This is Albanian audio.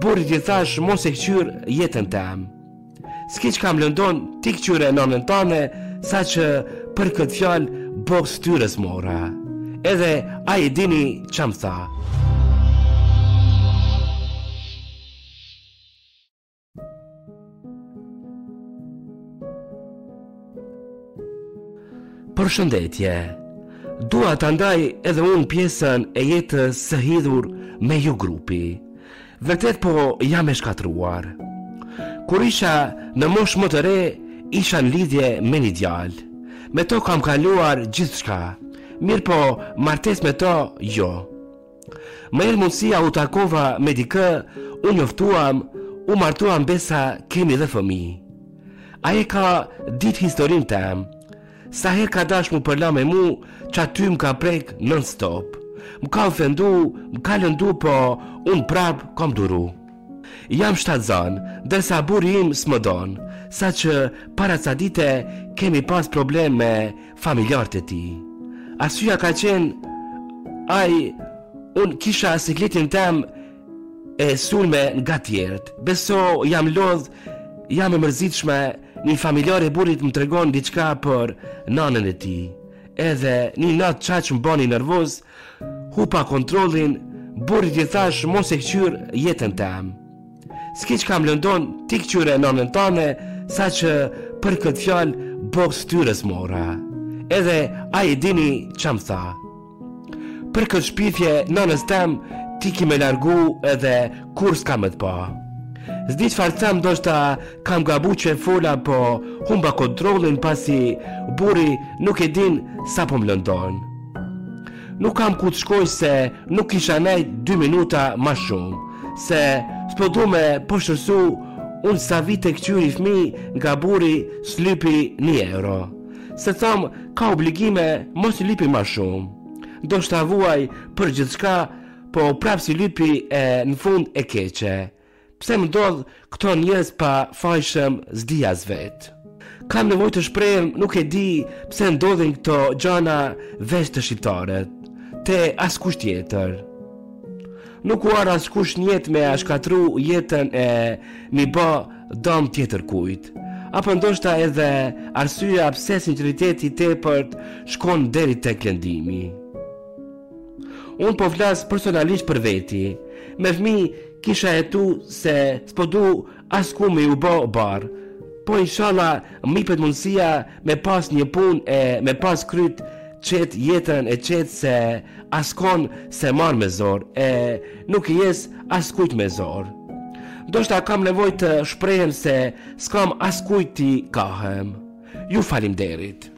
Burrit i thashë mos e këqyr jetën teme S'ki çka m' lëndon ti këqyre nanën tane Saqë për këtë fjalë boks ftyrës mora Edhe a e dini çka më tha Përshëndetje. Dua ta ndaj edhe unë pjesën e jetës së hidhur me ju grupi. Vërtet po jam e shkatërruar. Kur isha në moshë më të re, isha në lidhje me një djalë. Me to kam kaluar gjithçka. Mirëpo, martesë me to, jo. Më erdh mundësia u takova me dikë, u njoftuam, u martuam besa kemi dhe fëmijë. Ai e ka ditë historinë tem. Sa herë ka dash m'u përla me mu, qaty më ka prek non stop. Më ka ofendu, më ka lëndu, po unë prapë kam duru. Jam shtatzanë, ndërsa burri im s'më don, saqë para ca dite kemi pas problem me familjarët e tij. Arsyeja ka qenë ai unë kisha sikletin tem e sulme nga tjerët. Beso jam lodh, jam e mërzitshme, një familjar i burrit më tregon diçka për nanën e tij. Edhe një natë qaq më bani nervoz, Hupa kontrollin, burrit i thashë mos e këqyr jetën teme. S'ki çka m' lëndon, ti këqyre nanën tane, saqë për këtë fjalë, boks ftyrës mora. Edhe a e dini çka më tha. Për këtë shpifje, nanës tem, ti ki me largu edhe kurrë s'kam me të pa. S'di çfarë të them, ndoshta kam gabu që e fola, po humba kontrollin pasi burri nuk e din sa po më lëndon. Nuk kam ku të shkoj se nuk kisha nejt 2 minuta ma shumë, se s'po du me poshtërsu unë sa vite këqyri fmi nga burri s'lypi një euro. Se thom ka obligime mos i lypi ma shumë, ndoshta vuaj për gjithçka, po prapë s'i lypi e në fund e keqe. Pse më ndodh këto njerëz pafajshëm s'di as vetë Kam nevojë të shprehem nuk e di pse ndodhin këto gjana veç te shqiptarët te askush tjetër Nuk u ardhë askush n'jetë me ia shkatërru jetën e m'i bo dom tjetërkujt Apo ndoshta edhe arsyeja pse sinqeriteti i tepërt shkon deri tek lëndimi Unë po flas personalisht për veti. Me fëmij kisha e tut se s'po du askujt me ju bo barrë. Po ishalla m'jepet mundësia me pas një punë e me pas kryet qetë jetën e qetë se askon s'e marr me zor e nuk i jes askujt me zor. Ndoshta kam nevojë të shprehem se s'kam askujt t'i kahem. Ju faleminderit.